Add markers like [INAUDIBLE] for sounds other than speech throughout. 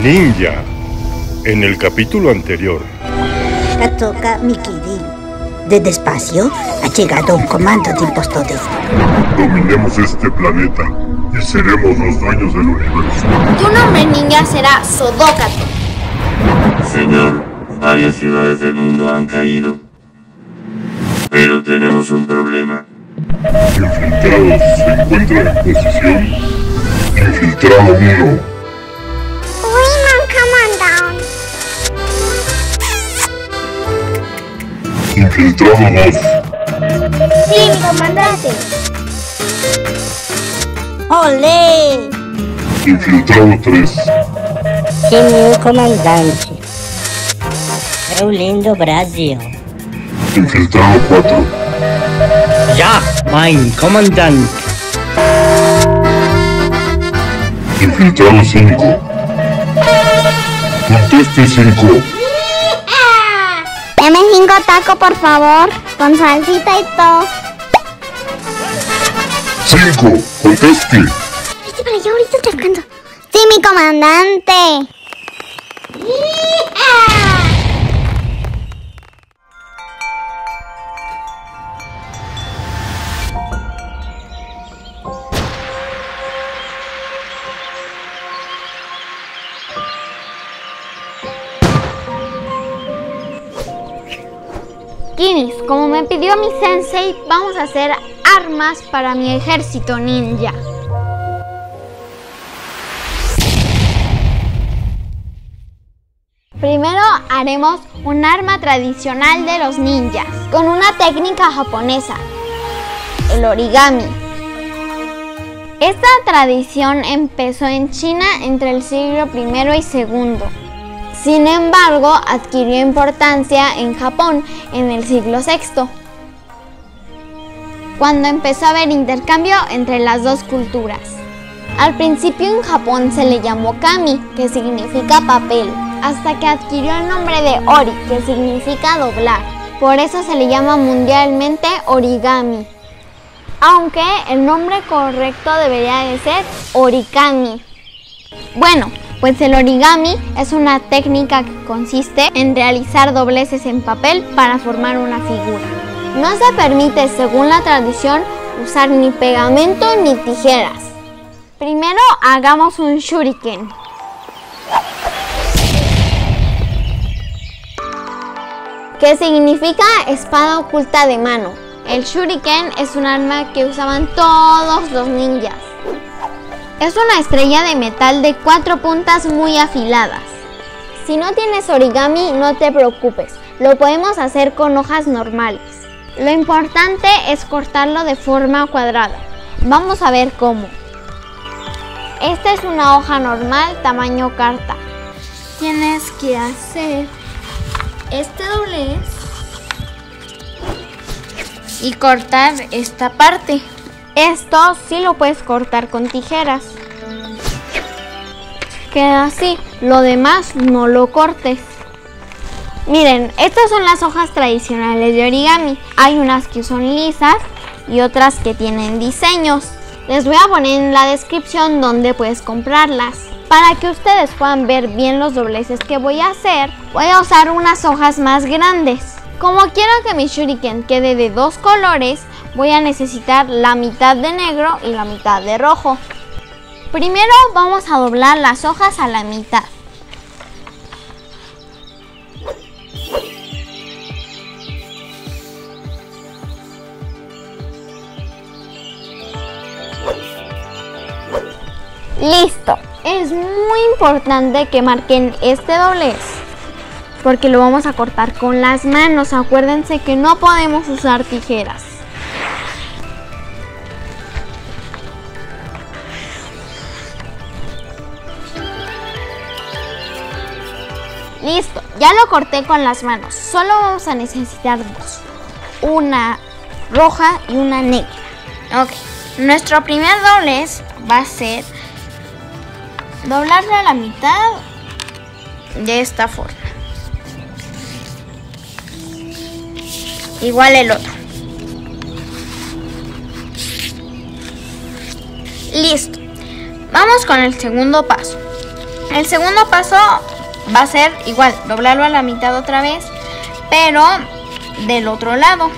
Ninja. En el capítulo anterior. Katoka Mikiri. Desde espacio ha llegado un comando de impostores. Dominemos este planeta y seremos los dueños del universo. Tu nombre ninja será Sodócato. Señor, varias ciudades del mundo han caído. Pero tenemos un problema. Infiltrados se encuentran en posición. Infiltrado 1. Infiltrado 2. Sí, mi comandante. ¡Olé! Infiltrado 3. Que meu comandante. É o lindo Brasil. Infiltrado 4. Ja, mein Kommandant. Infiltrado 5. Conteste 5. Deme cinco tacos, por favor, con salsita y todo. 5. Conteste. Vete para allá, ahorita te alcanzo. Sí, mi comandante. Pidió mi sensei, vamos a hacer armas para mi ejército ninja. Primero haremos un arma tradicional de los ninjas, con una técnica japonesa, el origami. Esta tradición empezó en China entre el siglo I y II. Sin embargo, adquirió importancia en Japón en el siglo VI, cuando empezó a haber intercambio entre las dos culturas. Al principio en Japón se le llamó kami, que significa papel, hasta que adquirió el nombre de ori, que significa doblar. Por eso se le llama mundialmente origami. Aunque el nombre correcto debería de ser origami. Bueno, pues el origami es una técnica que consiste en realizar dobleces en papel para formar una figura. No se permite, según la tradición, usar ni pegamento ni tijeras. Primero hagamos un shuriken. que significa espada oculta de mano. El shuriken es un arma que usaban todos los ninjas. Es una estrella de metal de cuatro puntas muy afiladas. Si no tienes origami, no te preocupes, lo podemos hacer con hojas normales. Lo importante es cortarlo de forma cuadrada. Vamos a ver cómo. Esta es una hoja normal tamaño carta. Tienes que hacer este doblez y cortar esta parte. Esto sí lo puedes cortar con tijeras. Queda así. Lo demás no lo cortes. Miren, estas son las hojas tradicionales de origami. Hay unas que son lisas y otras que tienen diseños. Les voy a poner en la descripción donde puedes comprarlas. Para que ustedes puedan ver bien los dobleces que voy a hacer, voy a usar unas hojas más grandes. Como quiero que mi shuriken quede de dos colores, voy a necesitar la mitad de negro y la mitad de rojo. Primero vamos a doblar las hojas a la mitad. Listo. Es muy importante que marquen este doblez porque lo vamos a cortar con las manos. Acuérdense que no podemos usar tijeras. Ya lo corté con las manos. Solo vamos a necesitar dos. Una roja y una negra. Ok, nuestro primer doblez va a ser doblarlo a la mitad de esta forma. Igual el otro. Listo. Vamos con el segundo paso. El segundo paso va a ser igual, doblarlo a la mitad otra vez, pero del otro lado.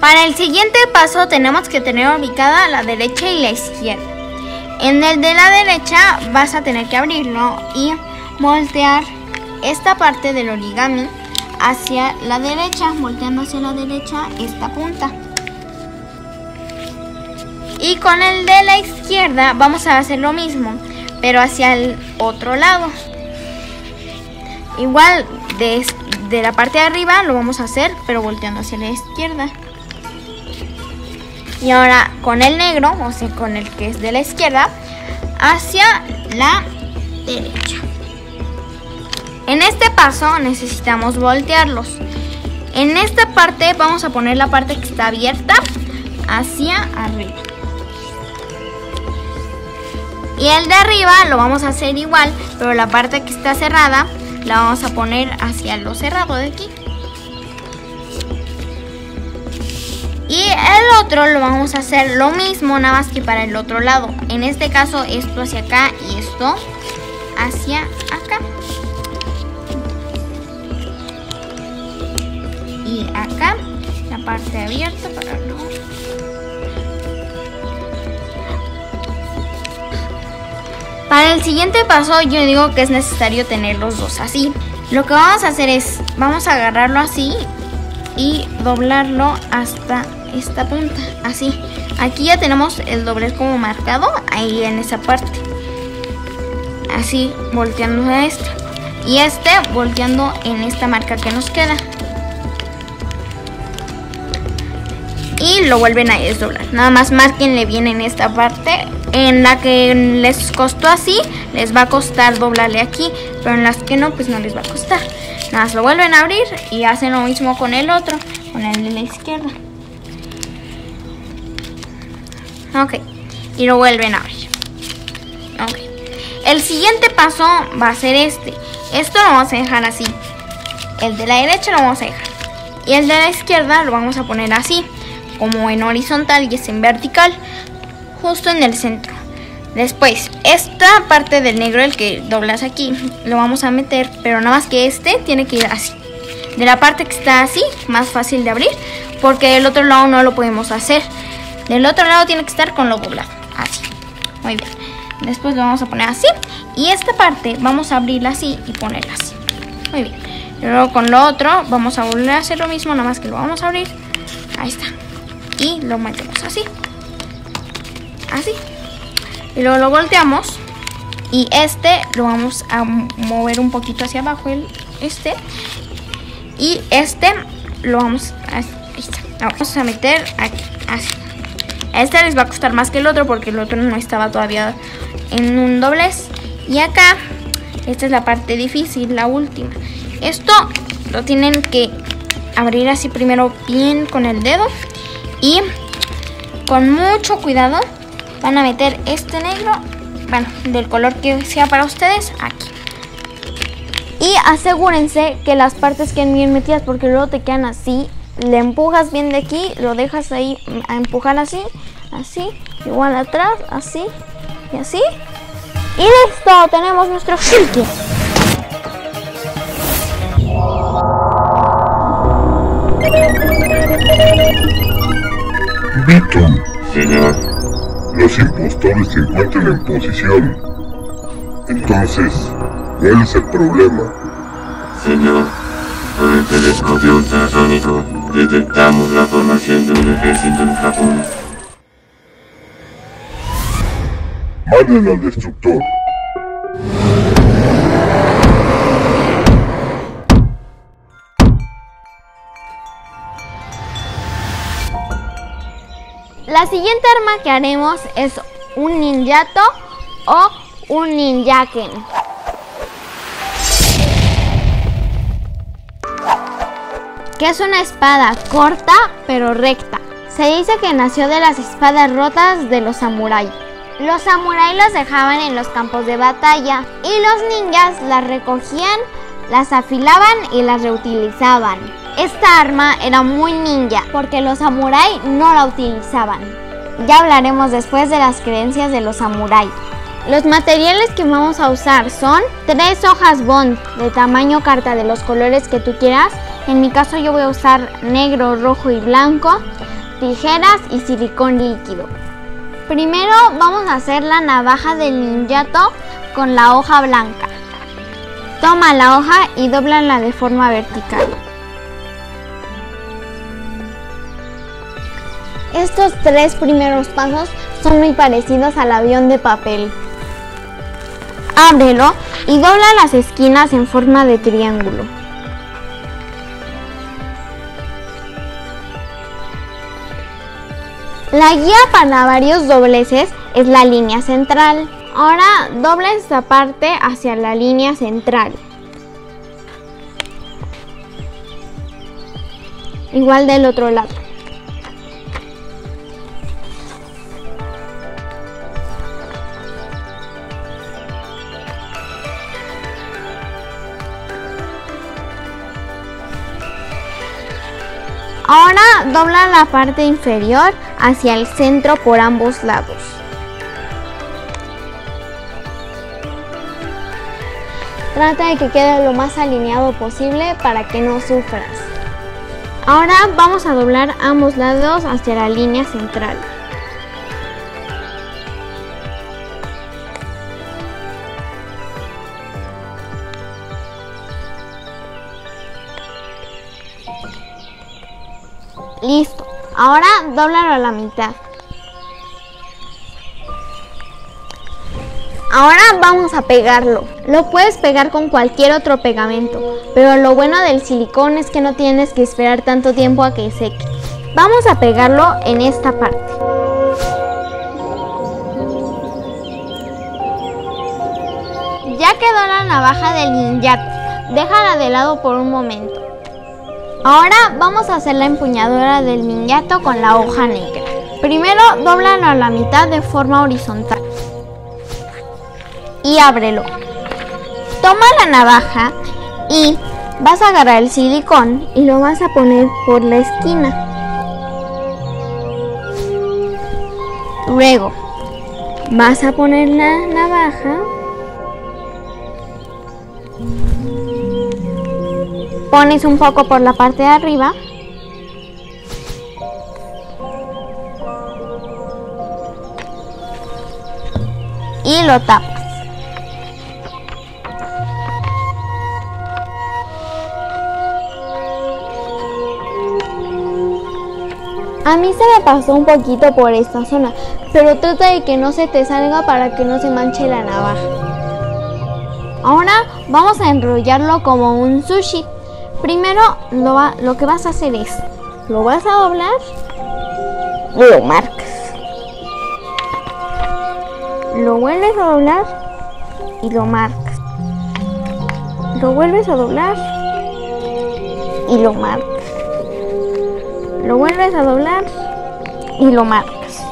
Para el siguiente paso tenemos que tener ubicada la derecha y la izquierda. En el de la derecha vas a tener que abrirlo y voltear esta parte del origami hacia la derecha, volteando hacia la derecha esta punta. Y con el de la izquierda vamos a hacer lo mismo, pero hacia el otro lado. Igual de, de la parte de arriba lo vamos a hacer, pero volteando hacia la izquierda. Y ahora con el negro, o sea, con el que es de la izquierda, hacia la derecha. En este paso necesitamos voltearlos. En esta parte vamos a poner la parte que está abierta hacia arriba. Y el de arriba lo vamos a hacer igual, pero la parte que está cerrada la vamos a poner hacia lo cerrado de aquí. Y el otro lo vamos a hacer lo mismo, nada más que para el otro lado. En este caso, esto hacia acá y esto hacia acá. Acá, la parte abierta para no... Para el siguiente paso yo digo que es necesario tener los dos así. Lo que vamos a hacer es, vamos a agarrarlo así y doblarlo hasta esta punta, así. Aquí ya tenemos el doblez como marcado, ahí en esa parte. Así, volteando a este. Y este volteando en esta marca que nos queda. Y lo vuelven a desdoblar. Nada más marquenle bien en esta parte. En la que les costó así, les va a costar doblarle aquí. Pero en las que no, pues no les va a costar. Nada más lo vuelven a abrir y hacen lo mismo con el otro, con el de la izquierda. Ok. Y lo vuelven a abrir. Ok. El siguiente paso va a ser este. Esto lo vamos a dejar así. El de la derecha lo vamos a dejar. Y el de la izquierda lo vamos a poner así. Como en horizontal y es en vertical. Justo en el centro. Después, esta parte del negro, el que doblas aquí, lo vamos a meter. Pero nada más que este tiene que ir así. De la parte que está así, más fácil de abrir. Porque del otro lado no lo podemos hacer. Del otro lado tiene que estar con lo doblado. Así. Muy bien. Después lo vamos a poner así. Y esta parte vamos a abrirla así y ponerla así. Muy bien. Y luego con lo otro vamos a volver a hacer lo mismo, nada más que lo vamos a abrir. Ahí está. Y lo metemos así. Así. Y luego lo volteamos. Y este lo vamos a mover un poquito hacia abajo. El, este. Y este lo vamos a, vamos a meter aquí. Así. A este les va a costar más que el otro porque el otro no estaba todavía en un doblez. Y acá, esta es la parte difícil, la última. Esto lo tienen que abrir así primero bien con el dedo. Y con mucho cuidado van a meter este negro, bueno, del color que sea para ustedes, aquí. Y asegúrense que las partes queden bien metidas porque luego te quedan así. Le empujas bien de aquí, lo dejas ahí a empujar así, así, igual atrás, así y así. Y listo, tenemos nuestro silky. Señor, los impostores se encuentran en posición. Entonces, ¿cuál es el problema? señor, por el telescopio ultrasónico detectamos la formación de un ejército en Japón. Manden al destructor. La siguiente arma que haremos es un ninjato o un ninjaken. Que es una espada corta pero recta. Se dice que nació de las espadas rotas de los samuráis. Los samuráis las dejaban en los campos de batalla y los ninjas las recogían, las afilaban y las reutilizaban. Esta arma era muy ninja porque los samuráis no la utilizaban. Ya hablaremos después de las creencias de los samuráis. Los materiales que vamos a usar son tres hojas bond de tamaño carta de los colores que tú quieras. En mi caso yo voy a usar negro, rojo y blanco, tijeras y silicón líquido. Primero vamos a hacer la navaja del ninjato con la hoja blanca. Toma la hoja y dóblala de forma vertical. Estos tres primeros pasos son muy parecidos al avión de papel. Ábrelo y dobla las esquinas en forma de triángulo. La guía para varios dobleces es la línea central. Ahora dobla esta parte hacia la línea central. Igual del otro lado. Dobla la parte inferior hacia el centro por ambos lados. Trata de que quede lo más alineado posible para que no sufras. Ahora vamos a doblar ambos lados hacia la línea central. Ahora dóblalo a la mitad. Ahora vamos a pegarlo. Lo puedes pegar con cualquier otro pegamento, pero lo bueno del silicón es que no tienes que esperar tanto tiempo a que seque. Vamos a pegarlo en esta parte. Ya quedó la navaja del ninjato. Déjala de lado por un momento. Ahora vamos a hacer la empuñadura del ninjato con la hoja negra. Primero dóblalo a la mitad de forma horizontal y ábrelo. Toma la navaja y vas a agarrar el silicón y lo vas a poner por la esquina. Luego vas a poner la navaja Pones un poco por la parte de arriba. Y lo tapas. A mí se me pasó un poquito por esta zona, pero trata de que no se te salga para que no se manche la navaja. Ahora vamos a enrollarlo como un sushi. Primero lo, va- lo que vas a hacer es, lo vas a doblar y lo marcas. Lo vuelves a doblar y lo marcas. Lo vuelves a doblar y lo marcas. Lo vuelves a doblar y lo marcas.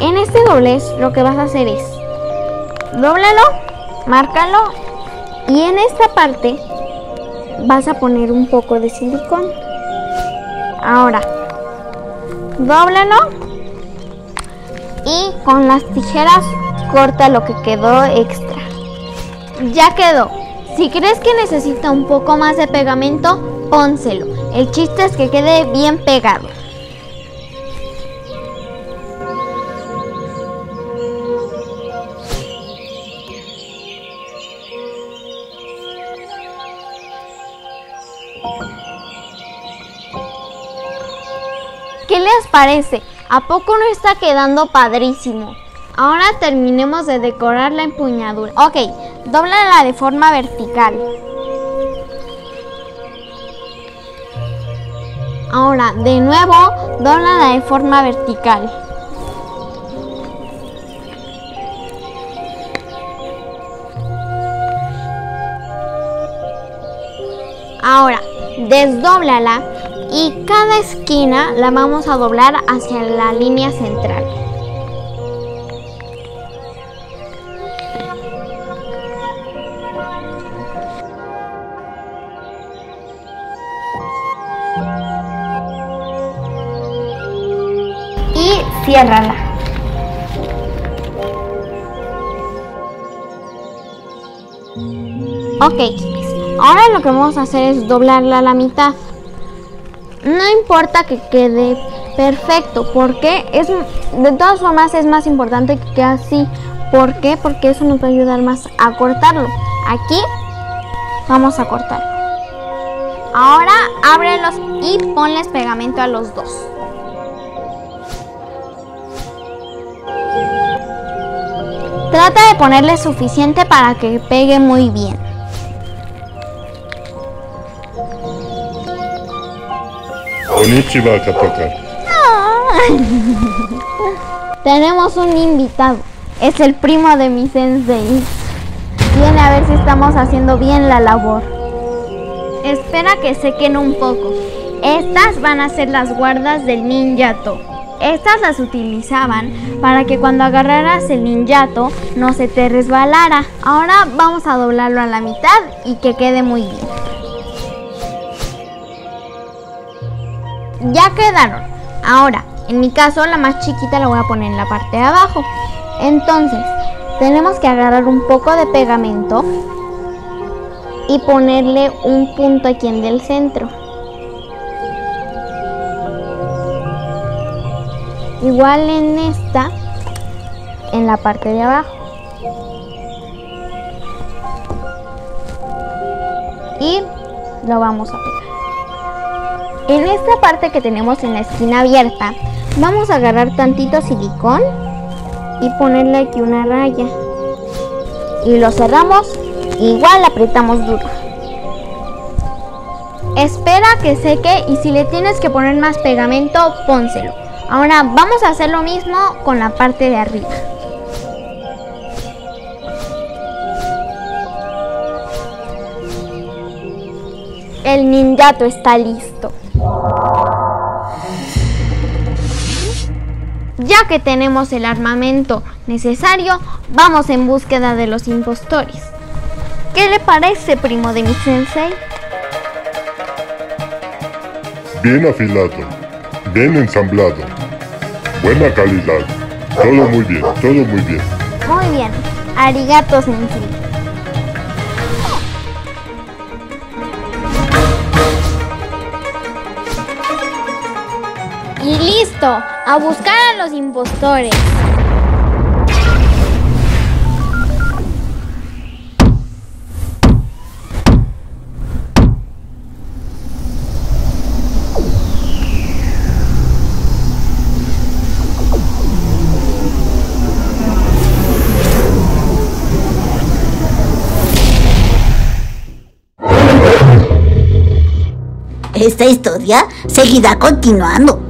En este doblez lo que vas a hacer es, dóblalo, márcalo y en esta parte vas a poner un poco de silicón. Ahora, dóblalo y con las tijeras corta lo que quedó extra. Ya quedó. Si crees que necesita un poco más de pegamento, pónselo. El chiste es que quede bien pegado. Les parece? ¿A poco no está quedando padrísimo? Ahora terminemos de decorar la empuñadura. Ok, dóblala de forma vertical. Ahora, de nuevo, dóblala de forma vertical. Ahora, desdóblala y cada esquina la vamos a doblar hacia la línea central. Y ciérrala. Ok, ahora lo que vamos a hacer es doblarla a la mitad. No importa que quede perfecto, porque es de todas formas es más importante que quede así. ¿Por qué? Porque eso nos va a ayudar más a cortarlo. Aquí vamos a cortarlo. Ahora ábrelos y ponles pegamento a los dos. Trata de ponerle suficiente para que pegue muy bien. Konnichiwa, Katoka. [LAUGHS] Tenemos un invitado. Es el primo de mi sensei. Viene a ver si estamos haciendo bien la labor. Espera que sequen un poco. Estas van a ser las guardas del ninjato. Estas las utilizaban para que cuando agarraras el ninjato no se te resbalara. Ahora vamos a doblarlo a la mitad y que quede muy bien. Ya quedaron. Ahora, en mi caso, la más chiquita la voy a poner en la parte de abajo. Entonces, tenemos que agarrar un poco de pegamento y ponerle un punto aquí en el centro. Igual en esta, en la parte de abajo. Y lo vamos a pegar. En esta parte que tenemos en la esquina abierta, vamos a agarrar tantito silicón y ponerle aquí una raya. Y lo cerramos, igual apretamos duro. Espera que seque y si le tienes que poner más pegamento, pónselo. Ahora vamos a hacer lo mismo con la parte de arriba. El ninjato está listo. Ya que tenemos el armamento necesario, vamos en búsqueda de los impostores. ¿Qué le parece, primo de mi sensei? Bien afilado, bien ensamblado, buena calidad. Todo muy bien, todo muy bien. Muy bien. Arigato, sensei. A buscar a los impostores. Esta historia seguirá continuando.